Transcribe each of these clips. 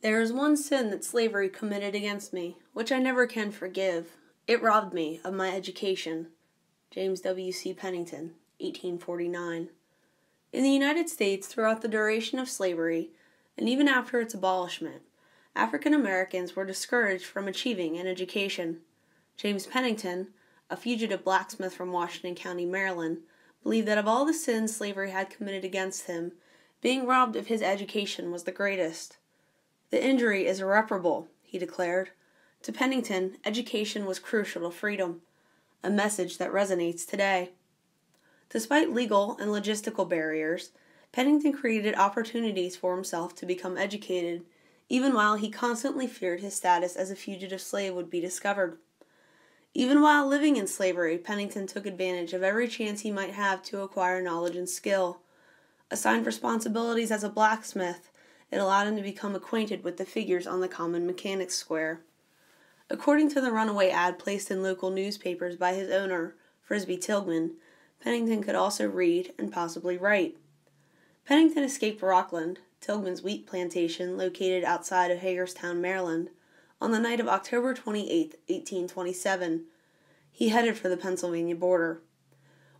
There is one sin that slavery committed against me, which I never can forgive. It robbed me of my education. James W. C. Pennington, 1849. In the United States, throughout the duration of slavery, and even after its abolishment, African Americans were discouraged from achieving an education. James Pennington, a fugitive blacksmith from Washington County, Maryland, believed that of all the sins slavery had committed against him, being robbed of his education was the greatest. The injury is irreparable, he declared. To Pennington, education was crucial to freedom, a message that resonates today. Despite legal and logistical barriers, Pennington created opportunities for himself to become educated, even while he constantly feared his status as a fugitive slave would be discovered. Even while living in slavery, Pennington took advantage of every chance he might have to acquire knowledge and skill. Assigned responsibilities as a blacksmith, it allowed him to become acquainted with the figures on the common mechanics square. According to the runaway ad placed in local newspapers by his owner, Frisby Tilghman, Pennington could also read and possibly write. Pennington escaped Rockland, Tilghman's wheat plantation located outside of Hagerstown, Maryland, on the night of October 28, 1827. He headed for the Pennsylvania border.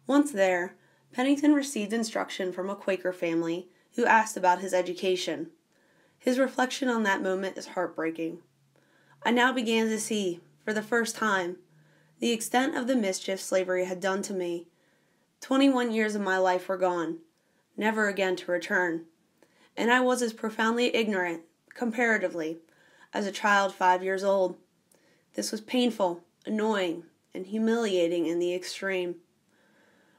Once there, Pennington received instruction from a Quaker family who asked about his education. His reflection on that moment is heartbreaking. I now began to see, for the first time, the extent of the mischief slavery had done to me Twenty one years of my life were gone, never again to return, and I was as profoundly ignorant, comparatively, as a child five years old. This was painful, annoying, and humiliating in the extreme.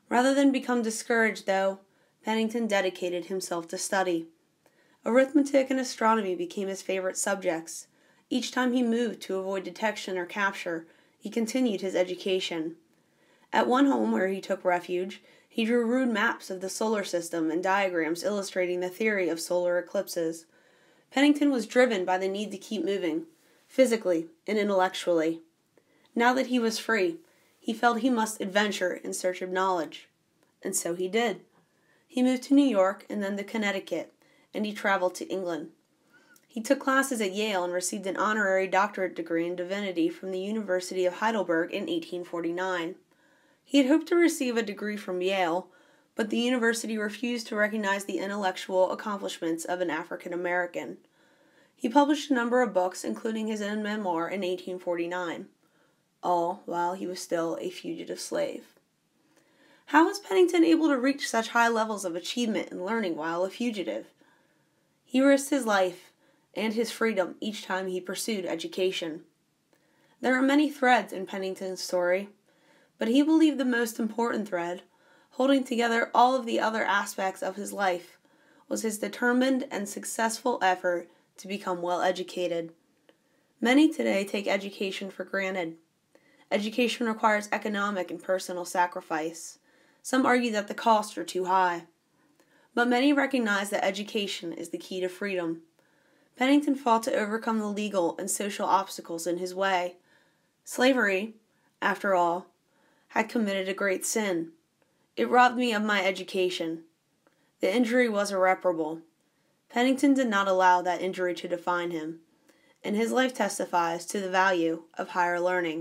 Rather than become discouraged, though, Pennington dedicated himself to study. Arithmetic and astronomy became his favorite subjects. Each time he moved to avoid detection or capture, he continued his education. At one home where he took refuge, he drew rude maps of the solar system and diagrams illustrating the theory of solar eclipses. Pennington was driven by the need to keep moving, physically and intellectually. Now that he was free, he felt he must adventure in search of knowledge. And so he did. He moved to New York and then to Connecticut, and he traveled to England. He took classes at Yale and received an honorary doctorate degree in divinity from the University of Heidelberg in 1849. He had hoped to receive a degree from Yale, but the university refused to recognize the intellectual accomplishments of an African American. He published a number of books, including his own memoir in 1849, all while he was still a fugitive slave. How was Pennington able to reach such high levels of achievement and learning while a fugitive? He risked his life and his freedom each time he pursued education. There are many threads in Pennington's story but he believed the most important thread, holding together all of the other aspects of his life, was his determined and successful effort to become well educated. Many today take education for granted. Education requires economic and personal sacrifice. Some argue that the costs are too high. But many recognize that education is the key to freedom. Pennington fought to overcome the legal and social obstacles in his way. Slavery, after all, had committed a great sin. It robbed me of my education. The injury was irreparable. Pennington did not allow that injury to define him, and his life testifies to the value of higher learning.